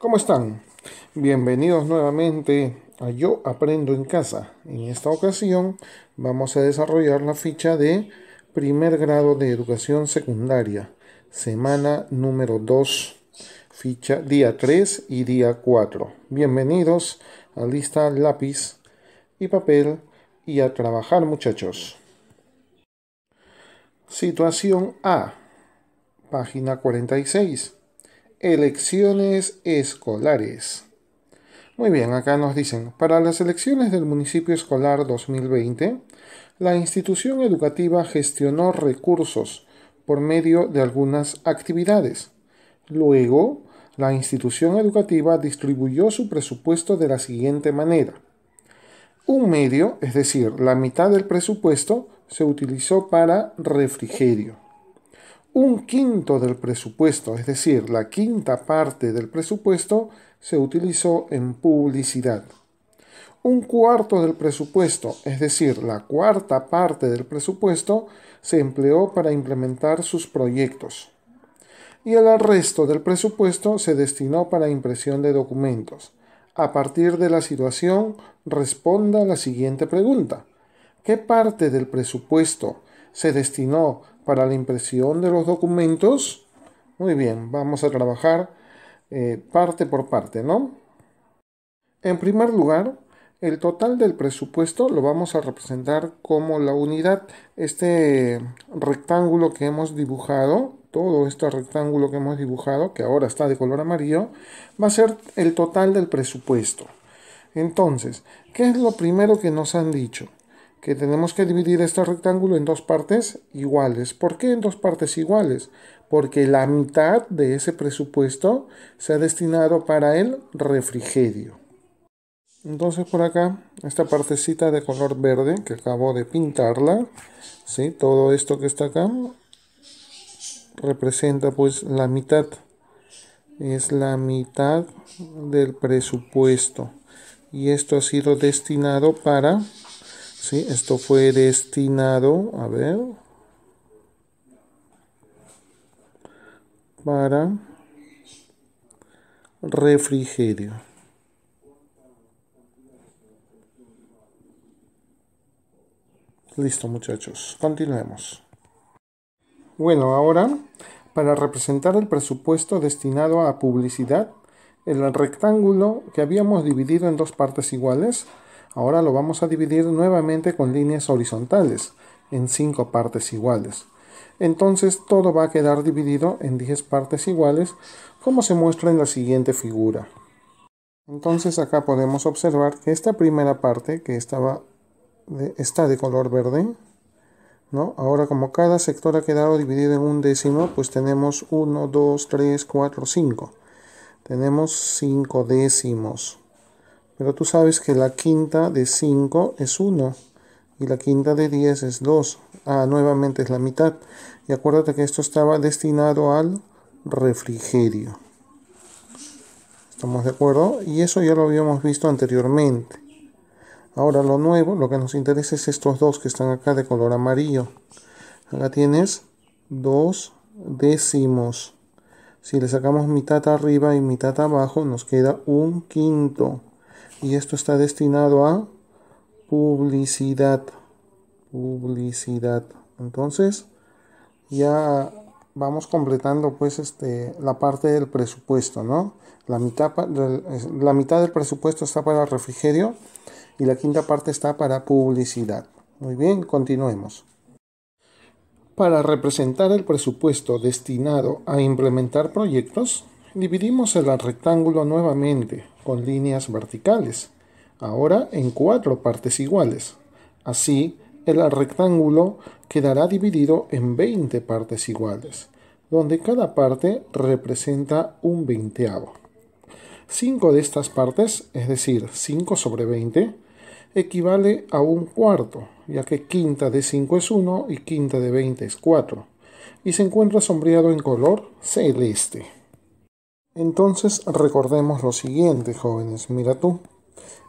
¿Cómo están? Bienvenidos nuevamente a Yo Aprendo en Casa. En esta ocasión vamos a desarrollar la ficha de primer grado de educación secundaria, semana número 2, ficha día 3 y día 4. Bienvenidos a lista lápiz y papel y a trabajar muchachos. Situación A, página 46. Elecciones escolares. Muy bien, acá nos dicen, para las elecciones del municipio escolar 2020, la institución educativa gestionó recursos por medio de algunas actividades. Luego, la institución educativa distribuyó su presupuesto de la siguiente manera. Un medio, es decir, la mitad del presupuesto, se utilizó para refrigerio un quinto del presupuesto, es decir, la quinta parte del presupuesto, se utilizó en publicidad. Un cuarto del presupuesto, es decir, la cuarta parte del presupuesto, se empleó para implementar sus proyectos. Y el resto del presupuesto se destinó para impresión de documentos. A partir de la situación, responda la siguiente pregunta. ¿Qué parte del presupuesto se destinó para la impresión de los documentos. Muy bien, vamos a trabajar eh, parte por parte, ¿no? En primer lugar, el total del presupuesto lo vamos a representar como la unidad, este rectángulo que hemos dibujado, todo este rectángulo que hemos dibujado, que ahora está de color amarillo, va a ser el total del presupuesto. Entonces, ¿qué es lo primero que nos han dicho? Que tenemos que dividir este rectángulo en dos partes iguales. ¿Por qué en dos partes iguales? Porque la mitad de ese presupuesto se ha destinado para el refrigerio. Entonces por acá, esta partecita de color verde que acabo de pintarla, ¿sí? todo esto que está acá representa pues la mitad. Es la mitad del presupuesto. Y esto ha sido destinado para ¿sí? Esto fue destinado, a ver, para refrigerio. Listo muchachos, continuemos. Bueno, ahora para representar el presupuesto destinado a publicidad, el rectángulo que habíamos dividido en dos partes iguales, Ahora lo vamos a dividir nuevamente con líneas horizontales en cinco partes iguales. Entonces todo va a quedar dividido en 10 partes iguales como se muestra en la siguiente figura. Entonces acá podemos observar que esta primera parte que estaba está de color verde, ¿no? Ahora como cada sector ha quedado dividido en un décimo, pues tenemos 1, 2, 3, 4, 5. Tenemos 5 décimos. Pero tú sabes que la quinta de 5 es 1 y la quinta de 10 es 2. Ah, nuevamente es la mitad. Y acuérdate que esto estaba destinado al refrigerio. ¿Estamos de acuerdo? Y eso ya lo habíamos visto anteriormente. Ahora lo nuevo, lo que nos interesa es estos dos que están acá de color amarillo. Acá tienes 2 décimos. Si le sacamos mitad arriba y mitad abajo, nos queda un quinto y esto está destinado a publicidad. Publicidad. Entonces ya vamos completando pues este la parte del presupuesto no la mitad la mitad del presupuesto está para refrigerio y la quinta parte está para publicidad. Muy bien continuemos. Para representar el presupuesto destinado a implementar proyectos Dividimos el rectángulo nuevamente con líneas verticales, ahora en cuatro partes iguales. Así, el rectángulo quedará dividido en 20 partes iguales, donde cada parte representa un veinteavo. 5 de estas partes, es decir, 5 sobre 20, equivale a un cuarto, ya que quinta de 5 es 1 y quinta de 20 es 4, y se encuentra sombreado en color celeste. Entonces recordemos lo siguiente, jóvenes. Mira tú,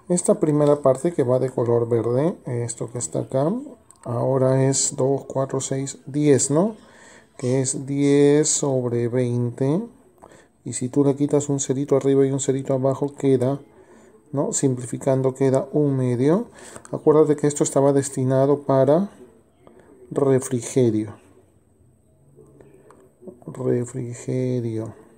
esta primera parte que va de color verde, esto que está acá, ahora es 2, 4, 6, 10, ¿no? Que es 10 sobre 20. y si tú le quitas un cerito arriba y un cerito abajo queda, ¿no? Simplificando queda un medio. Acuérdate que esto estaba destinado para refrigerio. Refrigerio.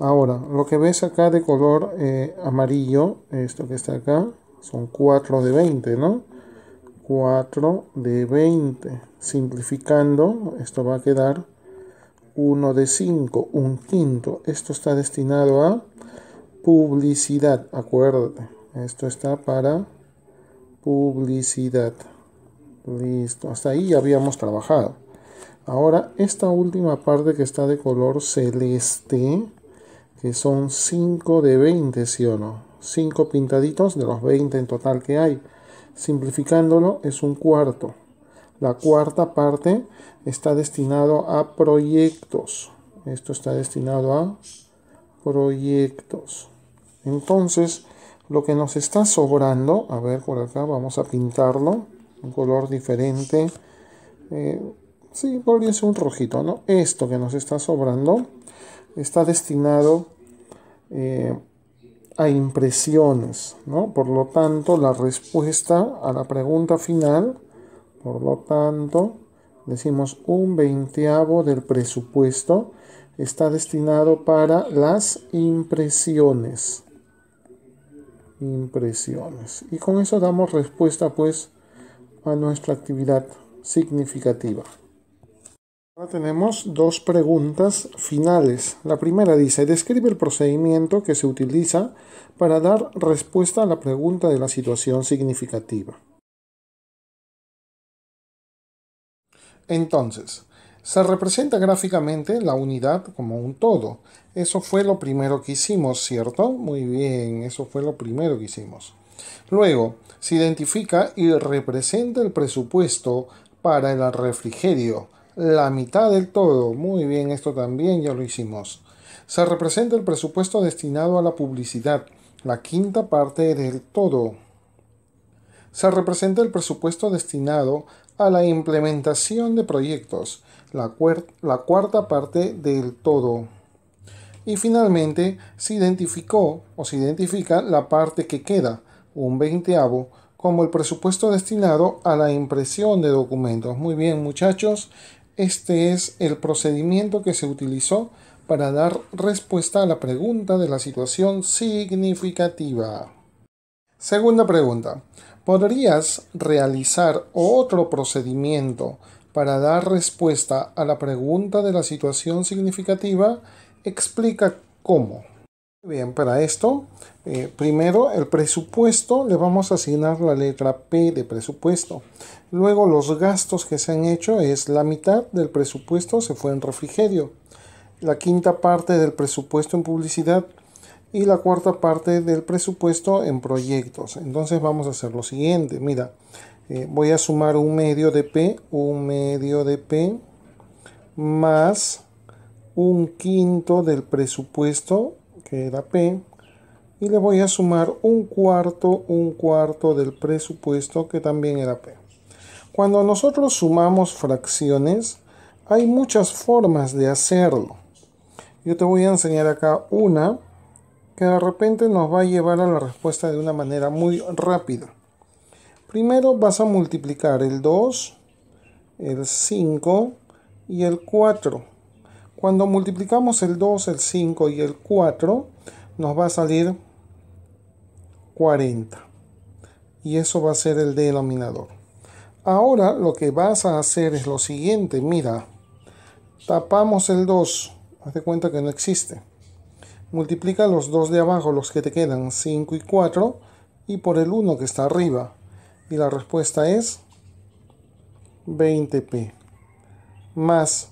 Ahora, lo que ves acá de color eh, amarillo, esto que está acá, son 4 de 20, ¿no? 4 de 20. Simplificando, esto va a quedar 1 de 5, un quinto. Esto está destinado a publicidad, acuérdate. Esto está para publicidad. Listo, hasta ahí ya habíamos trabajado. Ahora, esta última parte que está de color celeste, que son 5 de 20, ¿sí o no? 5 pintaditos de los 20 en total que hay. Simplificándolo es un cuarto. La cuarta parte está destinado a proyectos. Esto está destinado a proyectos. Entonces, lo que nos está sobrando, a ver por acá, vamos a pintarlo, un color diferente. Eh, sí, podría ser un rojito, ¿no? Esto que nos está sobrando está destinado eh, a impresiones, ¿no? Por lo tanto, la respuesta a la pregunta final, por lo tanto, decimos un veinteavo del presupuesto está destinado para las impresiones. Impresiones. Y con eso damos respuesta pues a nuestra actividad significativa. Ahora tenemos dos preguntas finales. La primera dice, describe el procedimiento que se utiliza para dar respuesta a la pregunta de la situación significativa. Entonces, se representa gráficamente la unidad como un todo. Eso fue lo primero que hicimos, ¿cierto? Muy bien, eso fue lo primero que hicimos. Luego, se identifica y representa el presupuesto para el refrigerio la mitad del todo. Muy bien, esto también ya lo hicimos. Se representa el presupuesto destinado a la publicidad, la quinta parte del todo. Se representa el presupuesto destinado a la implementación de proyectos, la, cuarta parte del todo. Y finalmente se identificó o se identifica la parte que queda, un veinteavo, como el presupuesto destinado a la impresión de documentos. Muy bien muchachos, este es el procedimiento que se utilizó para dar respuesta a la pregunta de la situación significativa. Segunda pregunta. ¿Podrías realizar otro procedimiento para dar respuesta a la pregunta de la situación significativa? Explica cómo. Bien, para esto, eh, primero el presupuesto le vamos a asignar la letra P de presupuesto. Luego los gastos que se han hecho es la mitad del presupuesto se fue en refrigerio, la quinta parte del presupuesto en publicidad y la cuarta parte del presupuesto en proyectos. Entonces vamos a hacer lo siguiente, mira, eh, voy a sumar un medio de P, un medio de P más un quinto del presupuesto que era P, y le voy a sumar un cuarto, un cuarto del presupuesto que también era P. Cuando nosotros sumamos fracciones, hay muchas formas de hacerlo. Yo te voy a enseñar acá una que de repente nos va a llevar a la respuesta de una manera muy rápida. Primero vas a multiplicar el 2, el 5 y el 4. Cuando multiplicamos el 2, el 5 y el 4, nos va a salir 40. Y eso va a ser el denominador. Ahora lo que vas a hacer es lo siguiente. Mira, tapamos el 2. Haz de cuenta que no existe. Multiplica los dos de abajo, los que te quedan, 5 y 4, y por el 1 que está arriba. Y la respuesta es 20p. Más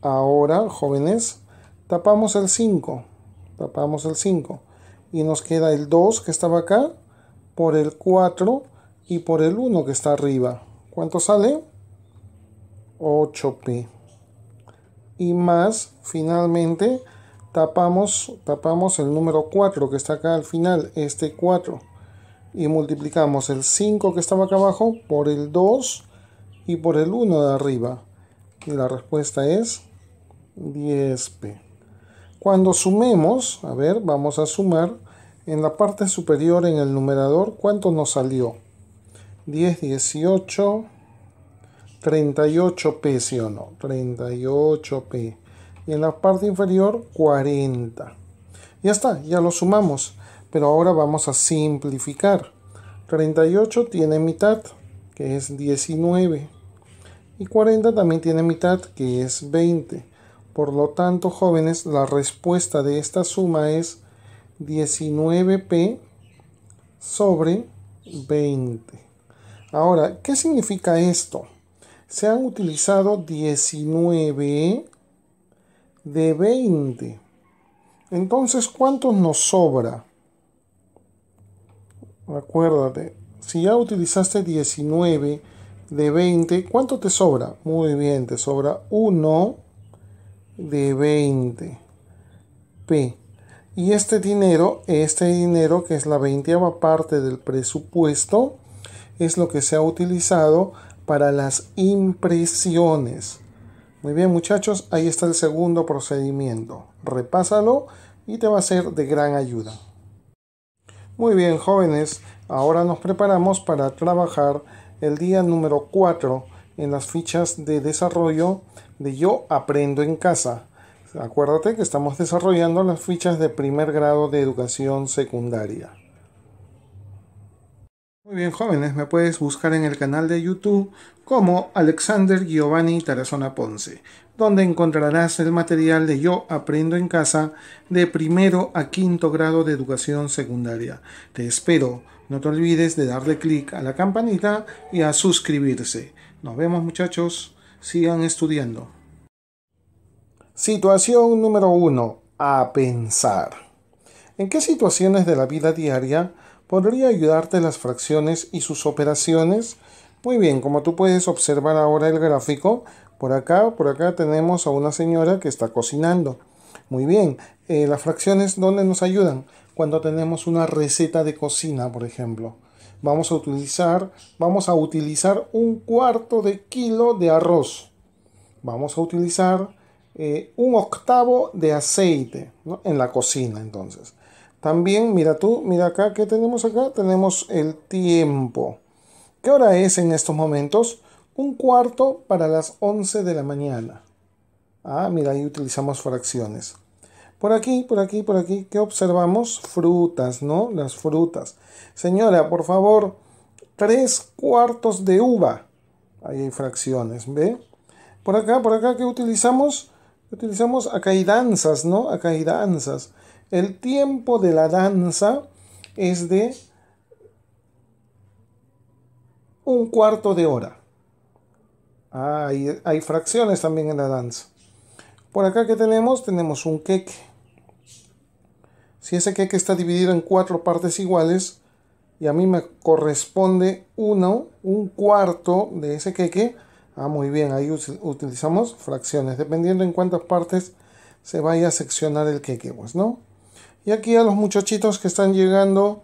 Ahora, jóvenes, tapamos el 5. Tapamos el 5. Y nos queda el 2 que estaba acá, por el 4 y por el 1 que está arriba. ¿Cuánto sale? 8p. Y más, finalmente, tapamos, tapamos el número 4 que está acá al final, este 4. Y multiplicamos el 5 que estaba acá abajo por el 2 y por el 1 de arriba. Y la respuesta es 10p. Cuando sumemos, a ver, vamos a sumar en la parte superior en el numerador, ¿cuánto nos salió? 10, 18, 38p, ¿sí o no? 38p. Y en la parte inferior, 40. Ya está, ya lo sumamos. Pero ahora vamos a simplificar. 38 tiene mitad, que es 19. Y 40 también tiene mitad, que es 20. Por lo tanto, jóvenes, la respuesta de esta suma es 19p sobre 20. Ahora, ¿qué significa esto? Se han utilizado 19 de 20. Entonces, ¿cuánto nos sobra? Acuérdate, si ya utilizaste 19 de 20, ¿cuánto te sobra? Muy bien, te sobra 1 de 20. P. Y este dinero, este dinero que es la veinteava parte del presupuesto, es lo que se ha utilizado para las impresiones. Muy bien muchachos, ahí está el segundo procedimiento. Repásalo y te va a ser de gran ayuda. Muy bien jóvenes, ahora nos preparamos para trabajar el día número 4 en las fichas de desarrollo de Yo Aprendo en Casa. Acuérdate que estamos desarrollando las fichas de primer grado de educación secundaria. Muy bien jóvenes, me puedes buscar en el canal de YouTube como Alexander Giovanni Tarazona Ponce, donde encontrarás el material de Yo Aprendo en Casa de primero a quinto grado de educación secundaria. Te espero, no te olvides de darle clic a la campanita y a suscribirse. Nos vemos muchachos, sigan estudiando. Situación número 1. A pensar. ¿En qué situaciones de la vida diaria podría ayudarte las fracciones y sus operaciones? Muy bien, como tú puedes observar ahora el gráfico, por acá, por acá tenemos a una señora que está cocinando. Muy bien, eh, las fracciones, ¿dónde nos ayudan? Cuando tenemos una receta de cocina, por ejemplo. Vamos a utilizar, vamos a utilizar un cuarto de kilo de arroz. Vamos a utilizar eh, un octavo de aceite en la cocina, entonces. También, mira tú, mira acá, ¿qué tenemos acá? Tenemos el tiempo. ¿Qué hora es en estos momentos? Un cuarto para las 11 de la mañana. Ah, mira, ahí utilizamos fracciones. Por aquí, por aquí, por aquí, ¿qué observamos? Frutas, ¿no? Las frutas. Señora, por favor, tres cuartos de uva. Ahí hay fracciones, ¿ve? Por acá, por acá, ¿qué utilizamos? Utilizamos, acá danzas, ¿no? Acá danzas. El tiempo de la danza es de un cuarto de hora. Ah, hay, fracciones también en la danza. Por acá que tenemos, tenemos un queque. Si ese queque está dividido en cuatro partes iguales y a mí me corresponde uno, un cuarto de ese queque, ah, muy bien, ahí utilizamos fracciones, dependiendo en cuántas partes se vaya a seccionar el queque, pues, ¿no? Y aquí a los muchachitos que están llegando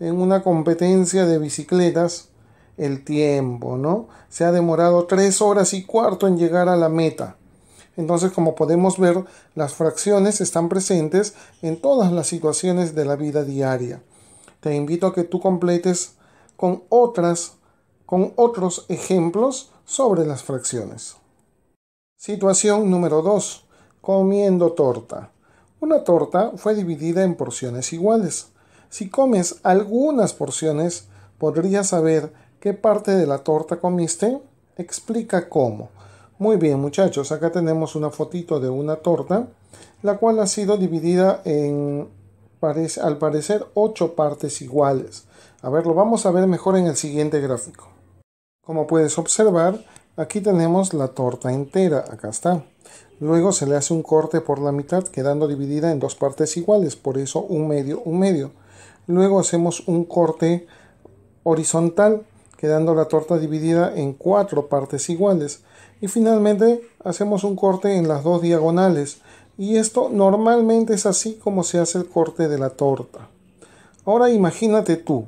en una competencia de bicicletas, el tiempo, ¿no? Se ha demorado tres horas y cuarto en llegar a la meta. Entonces, como podemos ver, las fracciones están presentes en todas las situaciones de la vida diaria. Te invito a que tú completes con otras, con otros ejemplos sobre las fracciones. Situación número 2. Comiendo torta. Una torta fue dividida en porciones iguales. Si comes algunas porciones, podrías saber qué parte de la torta comiste. Explica cómo. Muy bien muchachos, acá tenemos una fotito de una torta, la cual ha sido dividida en, al parecer, ocho partes iguales. A ver, lo vamos a ver mejor en el siguiente gráfico. Como puedes observar, aquí tenemos la torta entera, acá está. Luego se le hace un corte por la mitad, quedando dividida en dos partes iguales, por eso un medio, un medio. Luego hacemos un corte horizontal, quedando la torta dividida en cuatro partes iguales. Y finalmente hacemos un corte en las dos diagonales. Y esto normalmente es así como se hace el corte de la torta. Ahora imagínate tú.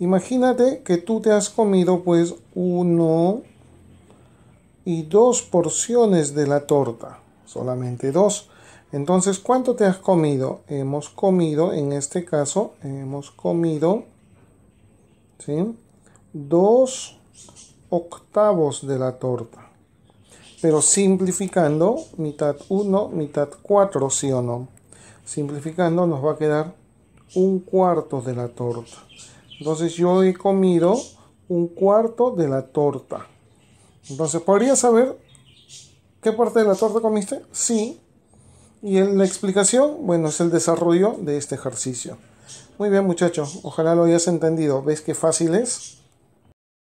Imagínate que tú te has comido pues uno, y dos porciones de la torta, solamente dos. Entonces, ¿cuánto te has comido? Hemos comido, en este caso, hemos comido, ¿sí? Dos octavos de la torta. Pero simplificando, mitad 1, mitad 4, ¿sí o no? Simplificando nos va a quedar un cuarto de la torta. Entonces yo he comido un cuarto de la torta. Entonces, ¿podría saber qué parte de la torta comiste? Sí. Y la explicación, bueno, es el desarrollo de este ejercicio. Muy bien, muchachos. Ojalá lo hayas entendido. ¿Ves qué fácil es?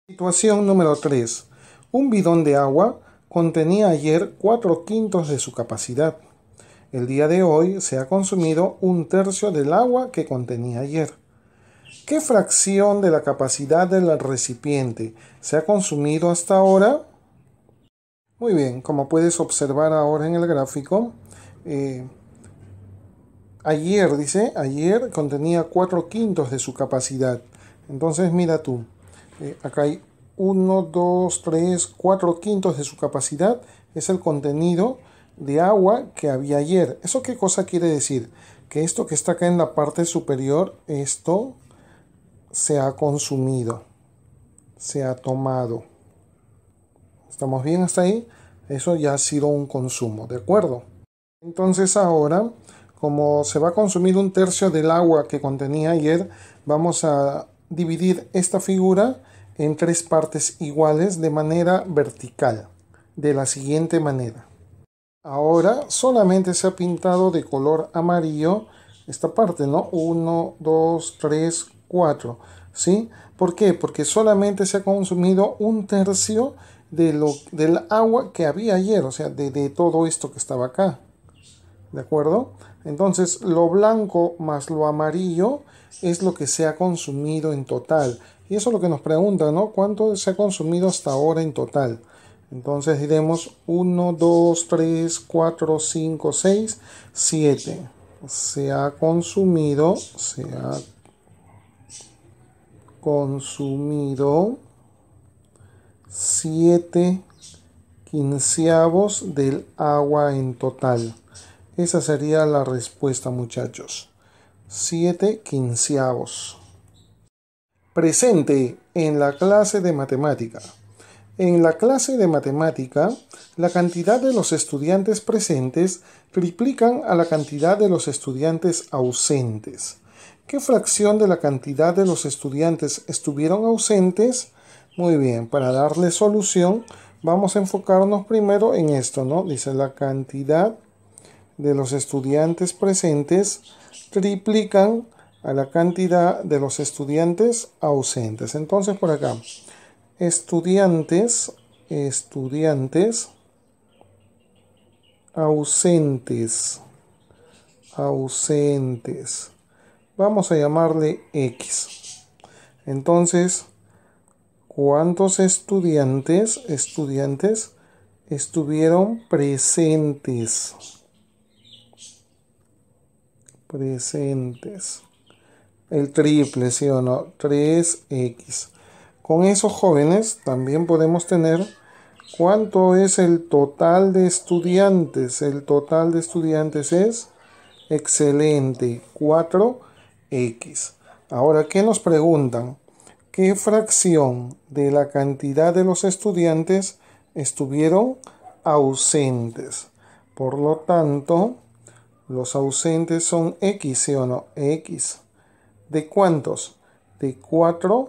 Situación número 3. Un bidón de agua contenía ayer 4 quintos de su capacidad. El día de hoy se ha consumido un tercio del agua que contenía ayer. ¿Qué fracción de la capacidad del recipiente se ha consumido hasta ahora? Muy bien, como puedes observar ahora en el gráfico, eh, ayer, dice, ayer contenía 4 quintos de su capacidad. Entonces mira tú, eh, acá hay 1, 2, 3, 4 quintos de su capacidad, es el contenido de agua que había ayer. ¿Eso qué cosa quiere decir? Que esto que está acá en la parte superior, esto se ha consumido, se ha tomado. ¿Estamos bien hasta ahí? Eso ya ha sido un consumo, ¿de acuerdo? Entonces ahora, como se va a consumir un tercio del agua que contenía ayer, vamos a dividir esta figura en tres partes iguales de manera vertical, de la siguiente manera. Ahora solamente se ha pintado de color amarillo esta parte, ¿no? 1, 2, 3, 4, ¿sí? ¿Por qué? Porque solamente se ha consumido un tercio de lo, del agua que había ayer, o sea, de, de todo esto que estaba acá. ¿De acuerdo? Entonces, lo blanco más lo amarillo es lo que se ha consumido en total. Y eso es lo que nos pregunta, ¿no? ¿Cuánto se ha consumido hasta ahora en total? Entonces diremos 1, 2, 3, 4, 5, 6, 7. Se ha consumido, se ha consumido 7 quinceavos del agua en total. Esa sería la respuesta, muchachos. 7 quinceavos. Presente en la clase de matemática. En la clase de matemática, la cantidad de los estudiantes presentes triplican a la cantidad de los estudiantes ausentes. ¿Qué fracción de la cantidad de los estudiantes estuvieron ausentes? Muy bien, para darle solución, vamos a enfocarnos primero en esto, ¿no? Dice la cantidad de los estudiantes presentes triplican a la cantidad de los estudiantes ausentes. Entonces por acá, estudiantes, estudiantes ausentes, ausentes. Vamos a llamarle X. Entonces, ¿cuántos estudiantes, estudiantes estuvieron presentes? Presentes. El triple, ¿sí o no? 3X. Con esos jóvenes también podemos tener cuánto es el total de estudiantes. El total de estudiantes es excelente, 4x. Ahora, ¿qué nos preguntan? ¿Qué fracción de la cantidad de los estudiantes estuvieron ausentes? Por lo tanto, los ausentes son x, ¿sí o no? x. ¿De cuántos? De 4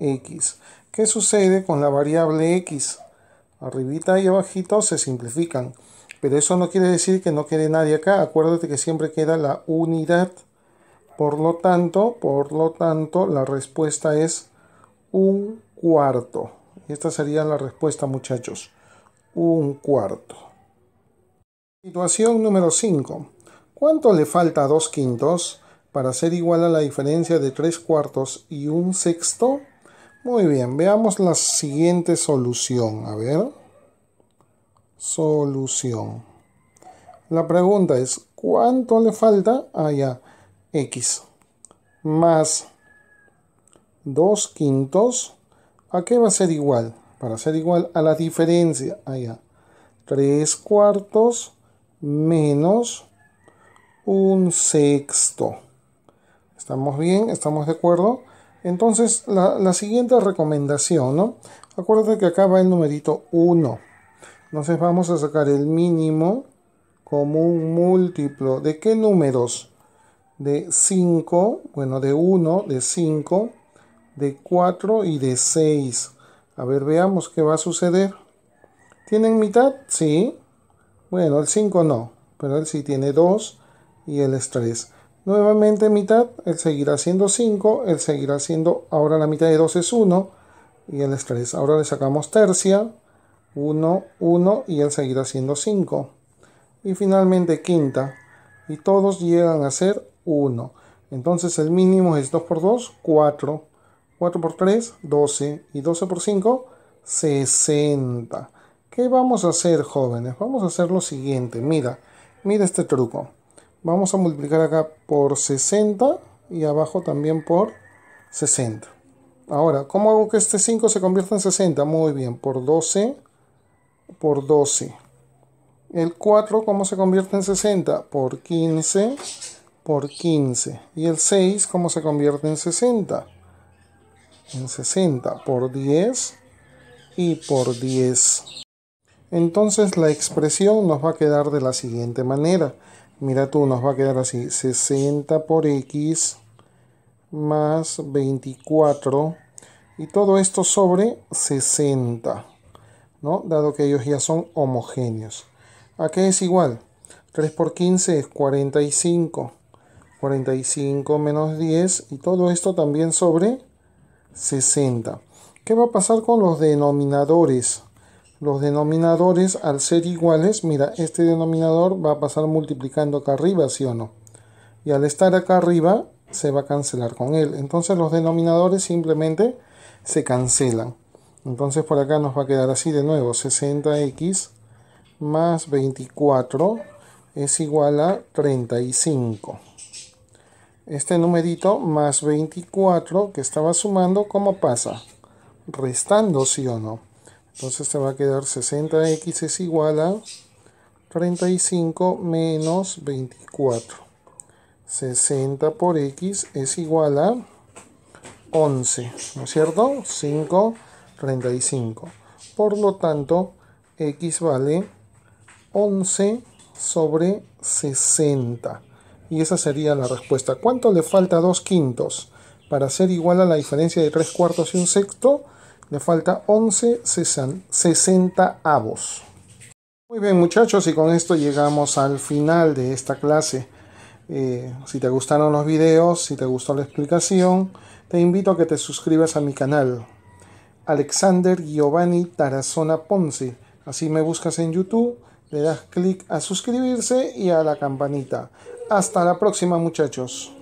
x. ¿Qué sucede con la variable x? Arribita y abajito se simplifican. Pero eso no quiere decir que no quede nadie acá. Acuérdate que siempre queda la unidad. Por lo tanto, por lo tanto, la respuesta es un cuarto. Esta sería la respuesta, muchachos. Un cuarto. Situación número 5. ¿Cuánto le falta a dos quintos para ser igual a la diferencia de tres cuartos y un sexto? Muy bien, veamos la siguiente solución. A ver. Solución. La pregunta es, ¿cuánto le falta? Ah, ya. X. Más 2 quintos. ¿A qué va a ser igual? Para ser igual a la diferencia. Ah, ya. 3 cuartos menos un sexto. ¿Estamos bien? ¿Estamos de acuerdo? Entonces, la, siguiente recomendación, ¿no? Acuérdate que acá va el numerito 1. Entonces vamos a sacar el mínimo como un múltiplo. ¿De qué números? De 5, bueno, de 1, de 5, de 4 y de 6. A ver, veamos qué va a suceder. ¿Tienen mitad? Sí. Bueno, el 5 no, pero él sí tiene 2 y él es 3. Nuevamente mitad, él seguirá siendo 5, él seguirá siendo, ahora la mitad de 2 es 1 y él es 3. Ahora le sacamos tercia, 1, 1 y él seguirá siendo 5. Y finalmente quinta, y todos llegan a ser 1. Entonces el mínimo es 2 por 2, 4. 4 por 3, 12. Y 12 por 5, 60. ¿Qué vamos a hacer, jóvenes? Vamos a hacer lo siguiente. Mira, mira este truco. Vamos a multiplicar acá por 60 y abajo también por 60. Ahora, ¿cómo hago que este 5 se convierta en 60? Muy bien, por 12 por 12. El 4, ¿cómo se convierte en 60? Por 15 por 15. Y el 6, ¿cómo se convierte en 60? En 60 por 10 y por 10. Entonces la expresión nos va a quedar de la siguiente manera. Mira tú, nos va a quedar así, 60 por x más 24 y todo esto sobre 60, ¿no? Dado que ellos ya son homogéneos. ¿A qué es igual? 3 por 15 es 45. 45 menos 10 y todo esto también sobre 60. ¿Qué va a pasar con los denominadores? Los denominadores al ser iguales, mira, este denominador va a pasar multiplicando acá arriba, ¿sí o no? Y al estar acá arriba, se va a cancelar con él. Entonces los denominadores simplemente se cancelan. Entonces por acá nos va a quedar así de nuevo, 60x más 24 es igual a 35. Este numerito más 24 que estaba sumando, ¿cómo pasa? Restando, ¿sí o no? Entonces te va a quedar 60x es igual a 35 menos 24. 60 por x es igual a 11, ¿no es cierto? 5, 35. Por lo tanto, x vale 11 sobre 60. Y esa sería la respuesta. ¿Cuánto le falta a 2 quintos? Para ser igual a la diferencia de 3 cuartos y un sexto, le falta 11 60 avos. Muy bien muchachos y con esto llegamos al final de esta clase. Eh, si te gustaron los videos, si te gustó la explicación, te invito a que te suscribas a mi canal. Alexander Giovanni Tarazona Ponce. Así me buscas en YouTube, le das clic a suscribirse y a la campanita. Hasta la próxima muchachos.